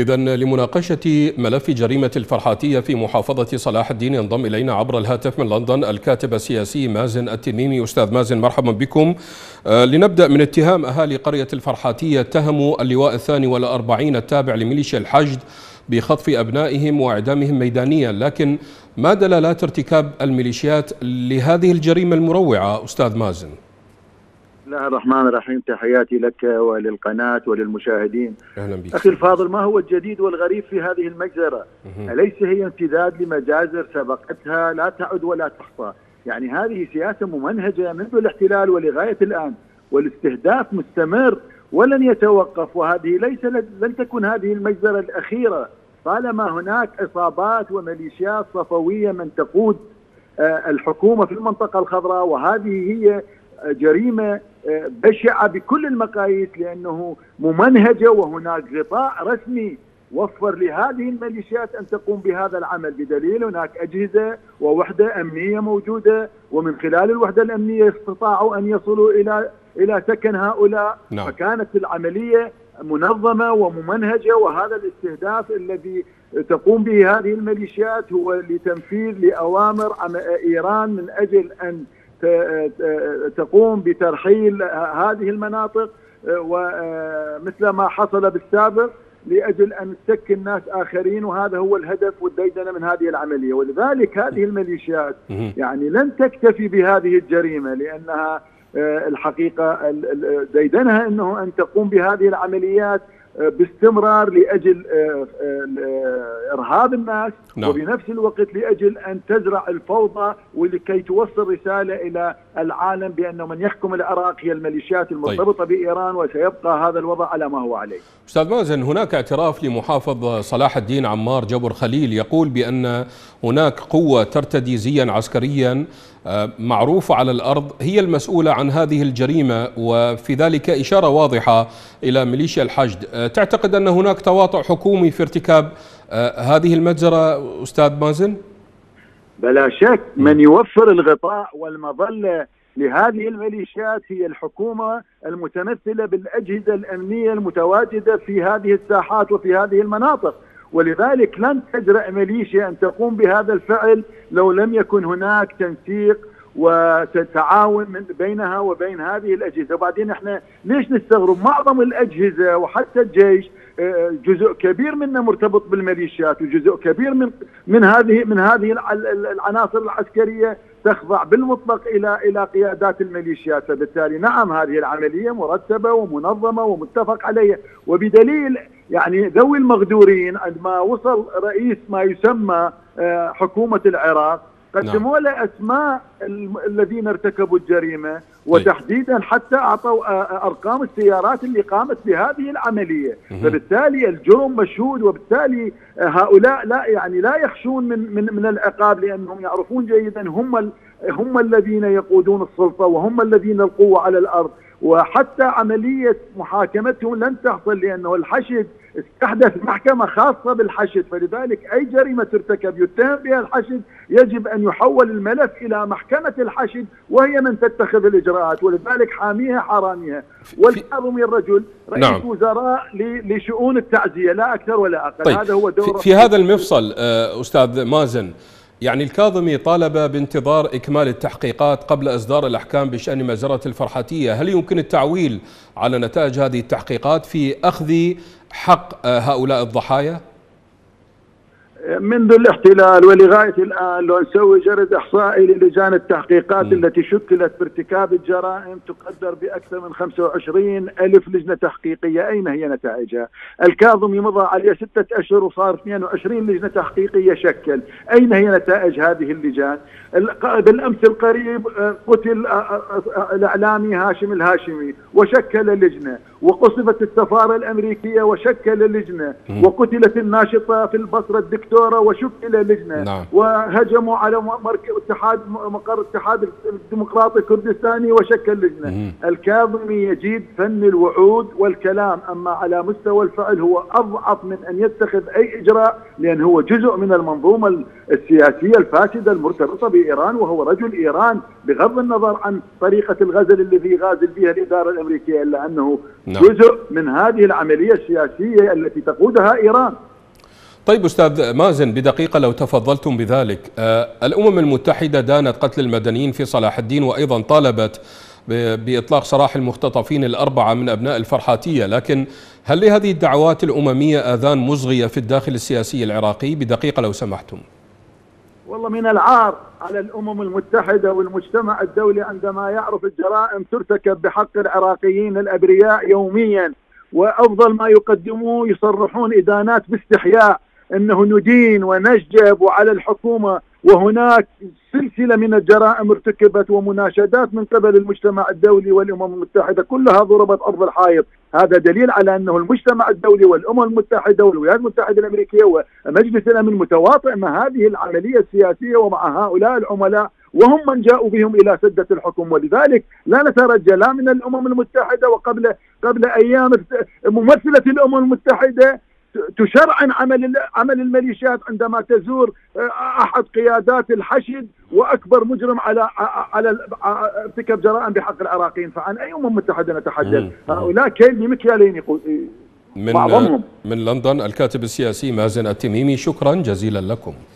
إذا لمناقشة ملف جريمة الفرحاتية في محافظة صلاح الدين ينضم إلينا عبر الهاتف من لندن الكاتب السياسي مازن التميمي. أستاذ مازن مرحبا بكم. آه، لنبدأ من اتهام أهالي قرية الفرحاتية اتهموا اللواء الثاني والأربعين التابع لميليشيا الحشد بخطف أبنائهم وإعدامهم ميدانيا. لكن ما دلالات ارتكاب الميليشيات لهذه الجريمة المروعة أستاذ مازن؟ بسم الله الرحمن الرحيم. تحياتي لك وللقناة وللمشاهدين. أهلا بك. أخي الفاضل ما هو الجديد والغريب في هذه المجزرة؟ أليس هي امتداد لمجازر سبقتها؟ لا تعد ولا تحصى يعني هذه سياسة ممنهجة منذ الاحتلال ولغاية الآن والاستهداف مستمر ولن يتوقف وهذه ليس لن تكون هذه المجزرة الأخيرة. طالما هناك إصابات وميليشيات صفوية من تقود آه، الحكومة في المنطقة الخضراء وهذه هي جريمة آه، بشعة بكل المقاييس لأنه ممنهجة وهناك غطاء رسمي وفر لهذه الميليشيات أن تقوم بهذا العمل بدليل هناك أجهزة ووحدة أمنية موجودة ومن خلال الوحدة الأمنية استطاعوا أن يصلوا إلى إلى سكن هؤلاء نعم. فكانت العملية منظمة وممنهجة وهذا الاستهداف الذي تقوم به هذه الميليشيات هو لتنفيذ لأوامر إيران من أجل أن تقوم بترحيل هذه المناطق ومثل ما حصل بالسابق لأجل أن تسكن ناس آخرين وهذا هو الهدف والديدنة من هذه العملية. ولذلك هذه الميليشيات يعني لن تكتفي بهذه الجريمة لأنها الحقيقة ديدنها إنه أن تقوم بهذه العمليات باستمرار لأجل آه، آه، إرهاب الناس نعم. وبنفس الوقت لأجل أن تزرع الفوضى ولكي توصل رسالة إلى العالم بانه من يحكم العراق هي الميليشيات طيب. المرتبطة طيب. بإيران وسيبقى هذا الوضع على ما هو عليه. أستاذ مازن هناك اعتراف لمحافظ صلاح الدين عمار جبر خليل يقول بأن هناك قوة ترتدي زيا عسكريا آه، معروفة على الأرض هي المسؤولة عن هذه الجريمة وفي ذلك إشارة واضحة إلى ميليشيا الحشد آه، تعتقد أن هناك تواطؤ حكومي في ارتكاب هذه المجزرة أستاذ مازن؟ بلا شك من يوفر الغطاء والمظلة لهذه الميليشيات هي الحكومة المتمثلة بالأجهزة الأمنية المتواجدة في هذه الساحات وفي هذه المناطق ولذلك لن تجرأ ميليشيا أن تقوم بهذا الفعل لو لم يكن هناك تنسيق وتتعاون من بينها وبين هذه الأجهزة، وبعدين إحنا ليش نستغرب؟ معظم الأجهزة وحتى الجيش آه، جزء كبير منه مرتبط بالميليشيات وجزء كبير من من هذه من هذه العناصر العسكرية تخضع بالمطلق إلى إلى قيادات الميليشيات، فبالتالي نعم هذه العملية مرتبة ومنظمة ومتفق عليها، وبدليل يعني ذوي المغدورين عندما وصل رئيس ما يسمى آه، حكومة العراق قدموا نعم. له أسماء الذين ارتكبوا الجريمة طيب. وتحديدا حتى أعطوا آه، آه، أرقام السيارات اللي قامت بهذه العملية فبالتالي الجرم مشهود وبالتالي هؤلاء لا يعني لا يخشون من من من العقاب لأنهم يعرفون جيدا هم هم الذين يقودون السلطة وهم الذين القوة على الأرض وحتى عملية محاكمتهم لن تحصل لأنه الحشد استحدث محكمة خاصة بالحشد فلذلك أي جريمة ترتكب يتهم بها الحشد يجب أن يحول الملف إلى محكمة الحشد وهي من تتخذ الإجراءات ولذلك حاميها حراميها والكاظمي الرجل رئيس نعم. وزراء لشؤون التعزية لا أكثر ولا أقل طيب. هذا هو دور في هذا المفصل آه، أستاذ مازن يعني الكاظمي طالب بانتظار إكمال التحقيقات قبل إصدار الأحكام بشأن مجزرة الفرحاتية هل يمكن التعويل على نتائج هذه التحقيقات في أخذ حق هؤلاء الضحايا؟ منذ الاحتلال ولغاية الآن لو نسوي جرد إحصائي للجان التحقيقات م. التي شكلت بارتكاب الجرائم تقدر بأكثر من 25 ألف لجنة تحقيقية، أين هي نتائجها؟ الكاظمي مضى عليه ستة أشهر وصار 22 لجنة تحقيقية شكل، أين هي نتائج هذه اللجان؟ بالامس القريب آه، قتل آه، آه، الإعلامي هاشم الهاشمي وشكل لجنه، وقصفت السفارة الأمريكية وشكل لجنه، وقتلت الناشطة في البصرة الدكتور دكتوره وشكل لجنة نعم. وهجموا على مركز اتحاد مقر الاتحاد الديمقراطي الكردستاني وشكل لجنه مم. الكاظمي يجيد فن الوعود والكلام أما على مستوى الفعل هو أضعف من أن يتخذ أي إجراء لأن هو جزء من المنظومة السياسية الفاسدة المرتبطة بإيران وهو رجل إيران بغض النظر عن طريقة الغزل الذي غازل بها الإدارة الأمريكية إلا أنه نعم. جزء من هذه العملية السياسية التي تقودها إيران طيب أستاذ مازن بدقيقة لو تفضلتم بذلك. آه، الأمم المتحدة دانت قتل المدنيين في صلاح الدين وأيضا طالبت بإطلاق سراح المختطفين الأربعة من أبناء الفرحاتية. لكن هل لهذه الدعوات الأممية آذان مصغية في الداخل السياسي العراقي؟ بدقيقة لو سمحتم. والله من العار على الأمم المتحدة والمجتمع الدولي عندما يعرف الجرائم ترتكب بحق العراقيين الأبرياء يوميا وأفضل ما يقدموه يصرحون إدانات باستحياء. إنه ندين ونشجب وعلى الحكومة. وهناك سلسلة من الجرائم ارتكبت ومناشدات من قبل المجتمع الدولي والأمم المتحدة. كلها ضربت أرض الحائط، هذا دليل على أنه المجتمع الدولي والأمم المتحدة والولايات المتحدة الأمريكية ومجلس الأمن متواطئ مع هذه العملية السياسية ومع هؤلاء العملاء وهم من جاءوا بهم إلى سدة الحكم. ولذلك لا نترجى لا من الأمم المتحدة وقبل قبل أيام ممثلة الأمم المتحدة تشرعن عمل عمل الميليشيات عندما تزور أحد قيادات الحشد وأكبر مجرم على على ارتكاب جرائم بحق العراقيين فعن أي أمم متحدة نتحدث. هؤلاء كيل مكيالين يقول من معظمهم. من لندن الكاتب السياسي مازن التميمي شكرا جزيلا لكم